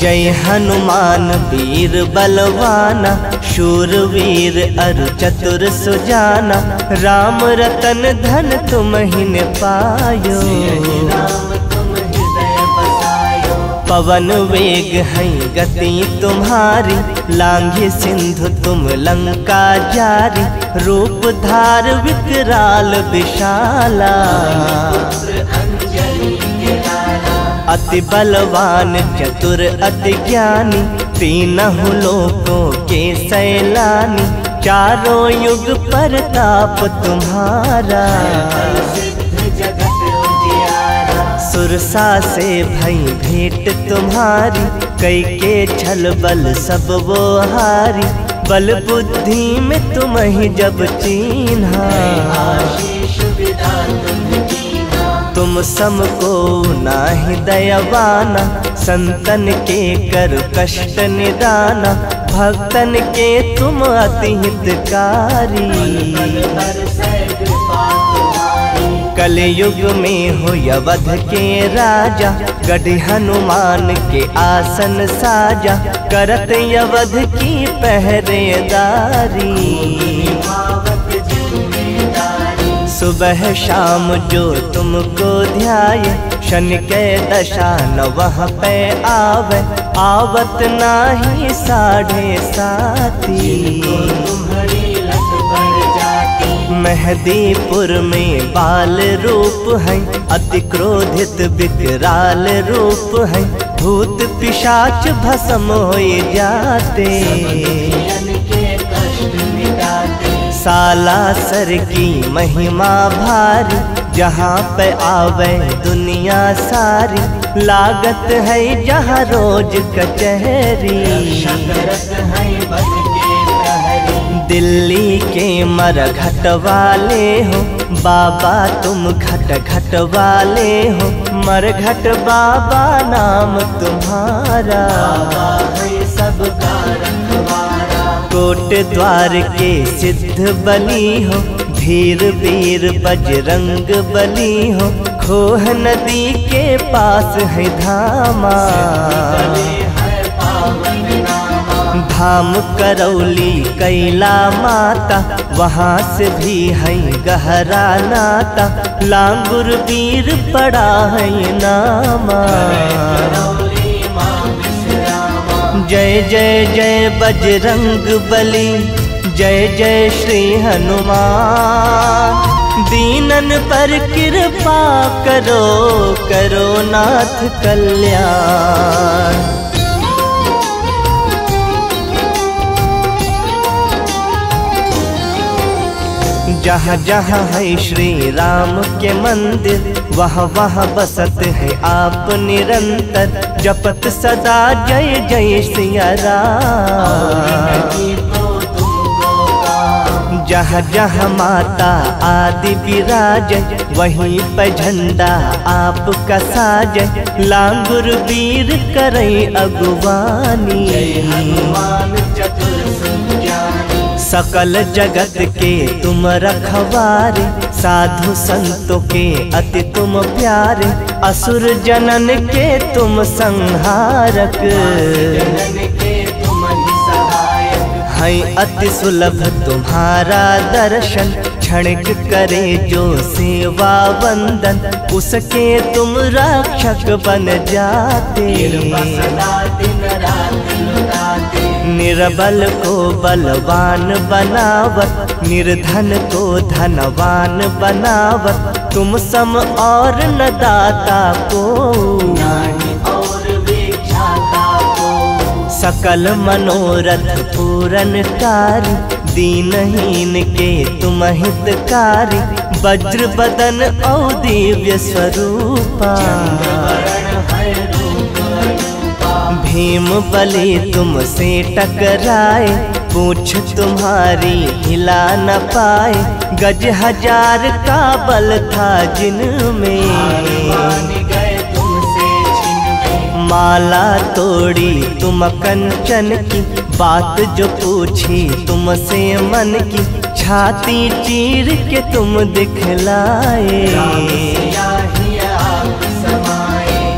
जय हनुमान, वीर बलवाना, शूरवीर अरु चतुर सुजाना, राम रतन धन तुम ही ने पायो पवन वेग है गति तुम्हारी, लांघे सिंधु तुम लंका जारी, रूप धार विकराल विशाला। अति बलवान, चतुर अति ज्ञानी तीनहु लोकों के सैलानी, चारों युग पर ताप तुम्हारा। सुरसा से भई भेंट तुम्हारी, कई के छल बल सब वो हारी, बल बुद्धि में तुम ही जब चीन्हा। तुम समको नाही दयावाना, संतन के कर कष्ट निदाना, भक्तन के तुम अति हितकारी कलयुग में हो अवध के राजा, गढ़ हनुमान के आसन साजा, करत अवध की पहरेदारी। सुबह शाम जो तुमको ध्याये शनि के दशा न वह पे आवे। आवत नाही साढ़े साथी मेहदीपुर में बाल रूप है अति क्रोधित विकराल रूप है। भूत पिशाच भस्म हो जाते। साला सर की महिमा भारी, जहाँ पे आवे दुनिया सारी। लागत है जहाँ रोज कचहरी। दिल्ली के मरघट वाले हो, बाबा तुम घट घट वाले हो। मरघट बाबा नाम तुम्हारा। बाबा है सबका कोट द्वार के सिद्ध बनी हो, धीर वीर बजरंग बली हो, खोह नदी के पास है धामा। धाम करौली कैला माता, वहाँ से भी है गहरा नाता, लांगुर वीर पड़ा है नामा। जय जय जय बजरंग बली, जय जय श्री हनुमान। दीनन पर कृपा करो करो नाथ कल्याण। जहाँ जहाँ है श्री राम के मंदिर वहाँ वहाँ बसत है आप निरंतर। जपत सदा जय जय सिया जहाँ जहाँ माता आदि विराज, वहीं पर झंडा आपका साज। लांगुर वीर करई अगुवानी। सकल जगत के तुम रखवारे। साधु संतों के अति तुम प्यारे, असुर जनन के तुम संहारक। है अति सुलभ तुम्हारा दर्शन, क्षणिक करे जो सेवा वंदन, उसके तुम रक्षक बन जाते। निर्बल को बलवान बनावत निर्धन को धनवान बनावत, तुम सम और न दाता को। सकल मनोरथ पूरन कारी, दीनहीन के तुम हितकारी, वज्र बदन औ दिव्य स्वरूपा। भीम बलि तुमसे टकराए पूछ तुम्हारी हिला न पाए, गज हज़ार का बल था जिनमें। माला तोड़ी तुम कंचन की, बात जो पूछी तुमसे मन की, छाती चीर के तुम दिखलाए।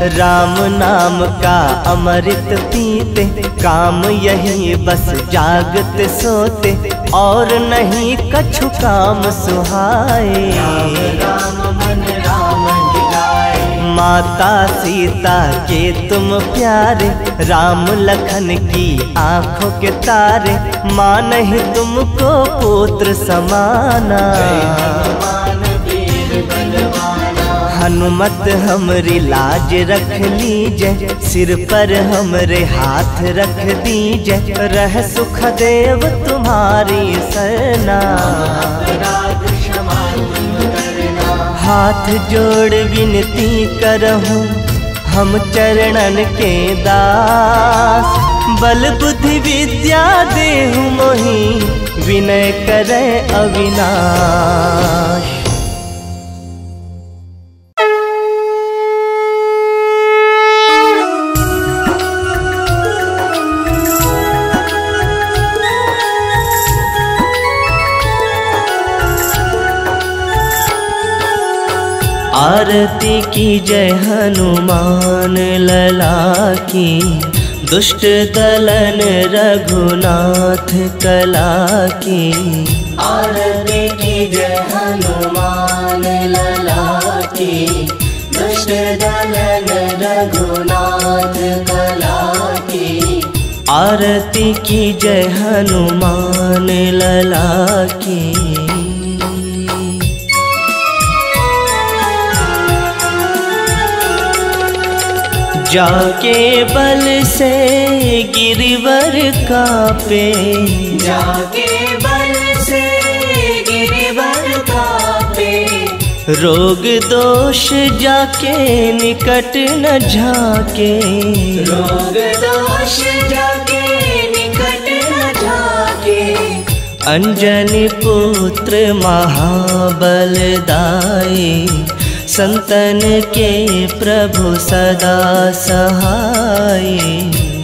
राम नाम का अमृत पीते, काम यही बस जागत सोते, और नहीं कछु काम सुहाए। माता सीता के तुम प्यारे, राम लखन की आँखों के तारे माँ नहीं तुमको पुत्र समाना। हनुमत हमरी लाज रख लीजे, सिर पर हमरे हाथ रख दीजे, रह सुख देव तुम्हारी सरना हाथ जोड़ विनती करहूँ, हम चरणन के दास। बल बुद्धि विद्या देहु मोहि, विनय करे अविनाश। आरती की जय हनुमान लला की दुष्ट दलन रघुनाथ कला की आरती की जय हनुमान लला की दुष्ट दलन रघुनाथ कला की आरती की जय हनुमान लला की जाके बल से गिरिवर कापे। जाके बल से गिरिवर कापे। रोग दोष जाके निकट न झाके। रोग दोष जाके निकट न जाके अंजनी पुत्र महाबल दाई संतन के प्रभु सदा सहाय।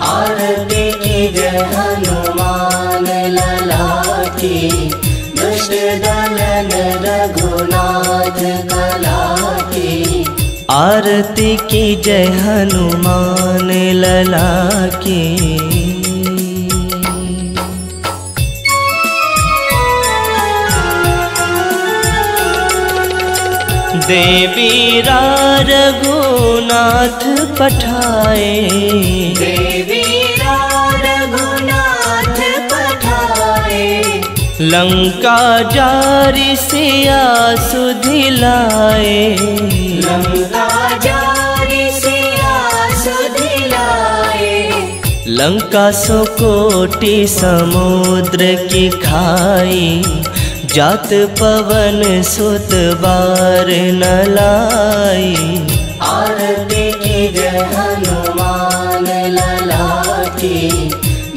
आरती की जय हनुमान लला की दुष्ट दलन रघुनाथ कला की आरती की जय हनुमान लला की देवी रघुनाथ पठाए। रघुनाथ पठाए। लंका जारी सिया सुधिलाए लंका जारी लंका सो कोटि समुद्र की खाई। जात पवन सुत बार न लाई। आरती की जय हनुमान लला की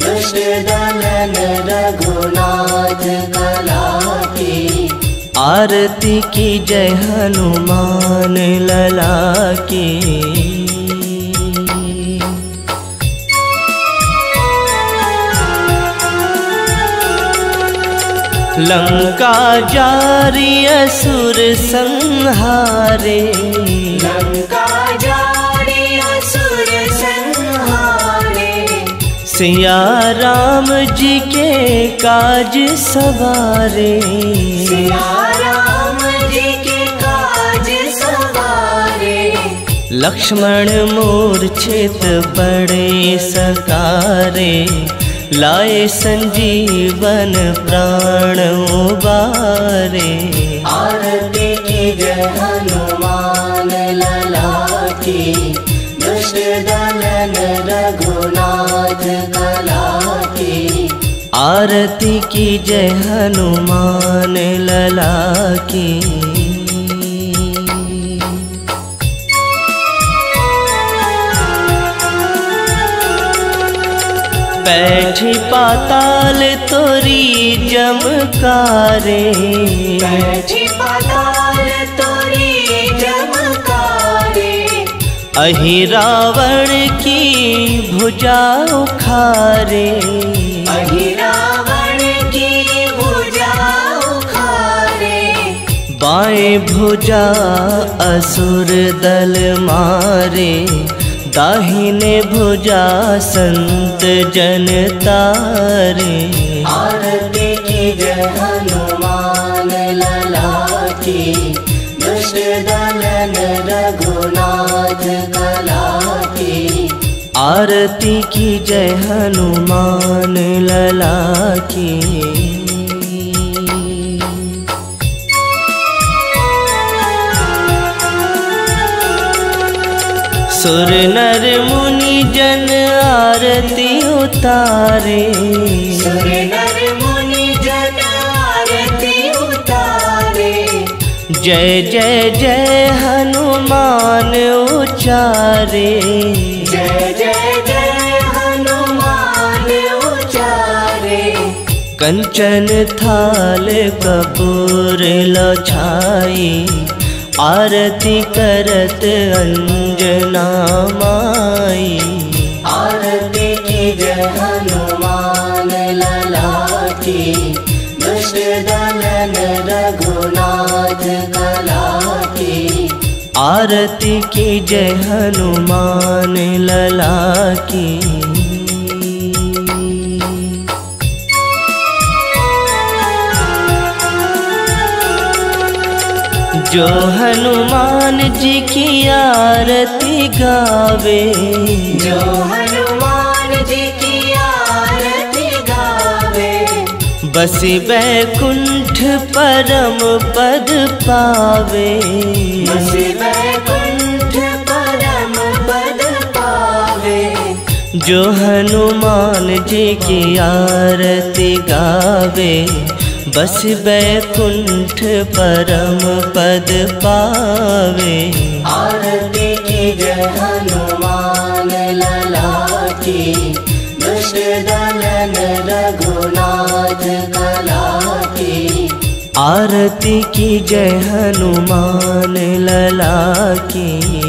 दुष्ट दलन रघुनाथ कला की आरती की जय हनुमान लला लंका जारी असुर संहारे। लंका जारी असुर संहारे। सिया राम जी के काज सवारे। सिया राम जी के काज सवारे। लक्ष्मण मूर्छित पड़े सकारे। लाए संजीवन प्राण उबारे आरती की जय हनुमान लला की दुष्ट दलन रघुनाथ कला की आरती की जय हनुमान लला की बैठी पाताल तोरी जमकारे। पाताल तोरी जमकारे। अहि रावण की भुजा उखारे। अहि रावण की भुजा उखारे। बाएँ भुजा असुर दल मारे। दाहिने भुजा संत जन तारे। आरती की जय हनुमान लला की। दुष्ट दलन रघुनाथ कला की। आरती की जय हनुमान लला की। सुर नर मुनि जन आरती उतारे। सुर नर मुनि जन आरती उतारे। जय जय जय हनुमान उचारे। जय जय जय हनुमान उचारे। कंचन थाल कपूर लछाई। आरती करत अंजना माई आरती की जय हनुमान लला की दुष्ट दलन रघुनाथ कला की आरती की जय हनुमान लला की जो हनुमान जी की आरती गावे। जो हनुमान जी की आरती गावे। बसी बैकुंठ परम पद पावे। बसी बैकुंठ परम पद पावे। जो हनुमान जी की आरती गावे। बस बैकुंठ परम पद पावे। आरती की जय हनुमान लला की। दुष्ट दलन रघुनाथ कला की। आरती की जय हनुमान लला की।